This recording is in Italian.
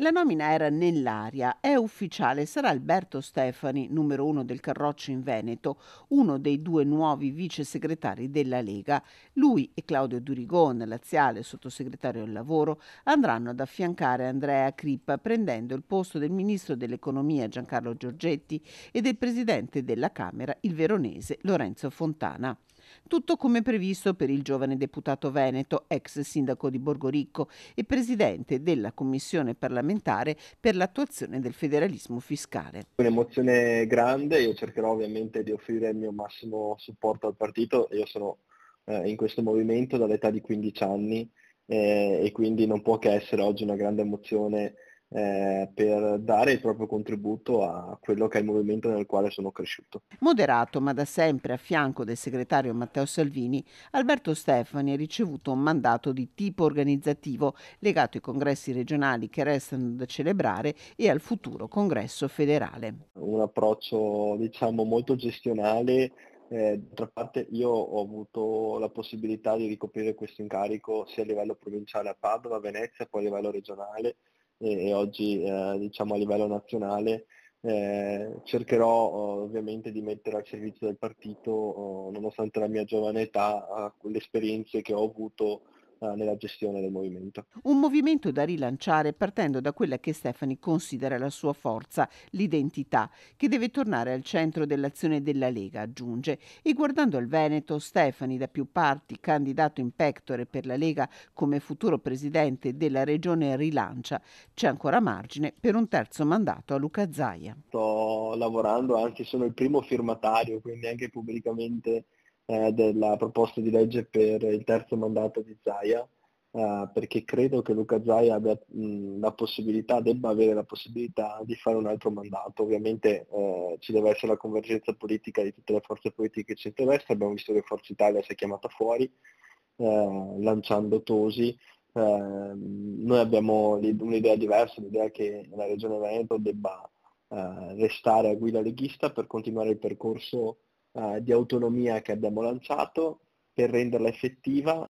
La nomina era nell'aria, è ufficiale, sarà Alberto Stefani, numero uno del Carroccio in Veneto, uno dei due nuovi vice segretari della Lega. Lui e Claudio Durigon, laziale sottosegretario al lavoro, andranno ad affiancare Andrea Crippa prendendo il posto del ministro dell'economia Giancarlo Giorgetti e del presidente della Camera, il veronese Lorenzo Fontana. Tutto come previsto per il giovane deputato veneto, ex sindaco di Borgoricco e presidente della commissione parlamentare per l'attuazione del federalismo fiscale. Un'emozione grande, io cercherò ovviamente di offrire il mio massimo supporto al partito, io sono eh, in questo movimento dall'età di 15 anni eh, e quindi non può che essere oggi una grande emozione eh, per dare il proprio contributo a quello che è il movimento nel quale sono cresciuto. Moderato ma da sempre a fianco del segretario Matteo Salvini, Alberto Stefani ha ricevuto un mandato di tipo organizzativo legato ai congressi regionali che restano da celebrare e al futuro congresso federale. Un approccio diciamo molto gestionale eh, d'altra parte io ho avuto la possibilità di ricoprire questo incarico sia a livello provinciale a Padova, a Venezia, poi a livello regionale e, e oggi eh, diciamo a livello nazionale eh, cercherò ovviamente di mettere al servizio del partito, nonostante la mia giovane età, le esperienze che ho avuto eh, nella gestione del movimento. Un movimento da rilanciare partendo da quella che Stefani considera la sua forza, l'identità, che deve tornare al centro dell'azione della Lega, aggiunge, e guardando al Veneto, Stefani da più parti, candidato in pectore per la Lega come futuro presidente della regione rilancia, c'è ancora margine per un terzo mandato a Luca Zaia. Sto lavorando, anzi sono il primo firmatario, quindi anche pubblicamente eh, della proposta di legge per il terzo mandato di Zaia, eh, perché credo che Luca Zaia abbia mh, la possibilità, debba avere la possibilità di fare un altro mandato. Ovviamente eh, ci deve essere la convergenza politica di tutte le forze politiche centro-destra, abbiamo visto che Forza Italia si è chiamata fuori, eh, lanciando Tosi. Eh, noi abbiamo un'idea diversa, l'idea che la Regione Veneto debba eh, restare a guida leghista per continuare il percorso eh, di autonomia che abbiamo lanciato per renderla effettiva